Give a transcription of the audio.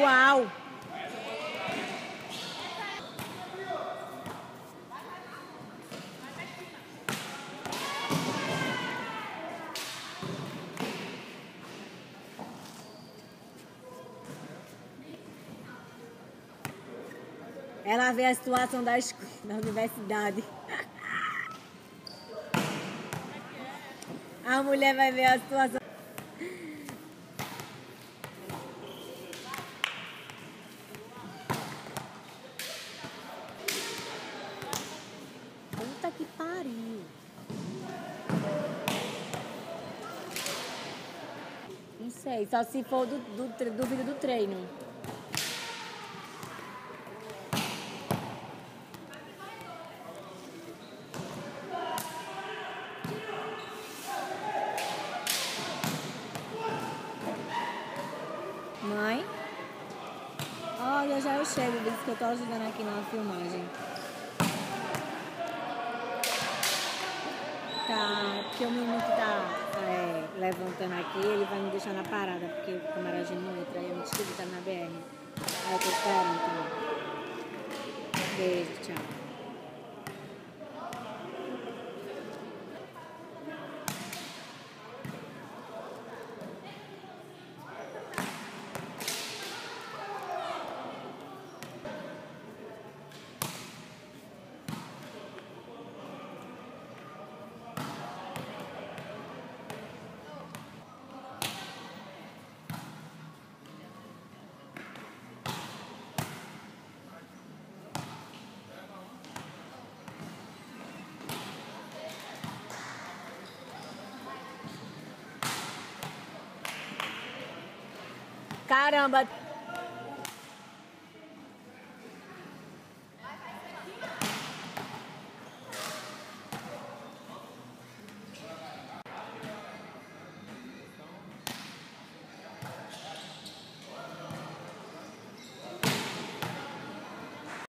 Uau! Ela vê a situação da, da universidade. A mulher vai ver a situação. Puta que pariu. Não sei, só se for do, do, do vídeo do treino. Mãe? Olha, já eu chego, diz que eu tô ajudando aqui na filmagem. Tá, porque o menino que tá é, levantando aqui, ele vai me deixar na parada, porque o camaragem não entra, aí eu me tá na BR. Aí eu tô esperando também. Beijo, tchau. Caramba,